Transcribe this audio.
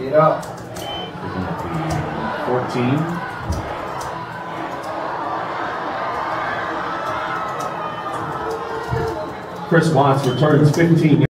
Get up. 14. Chris Watts returns 15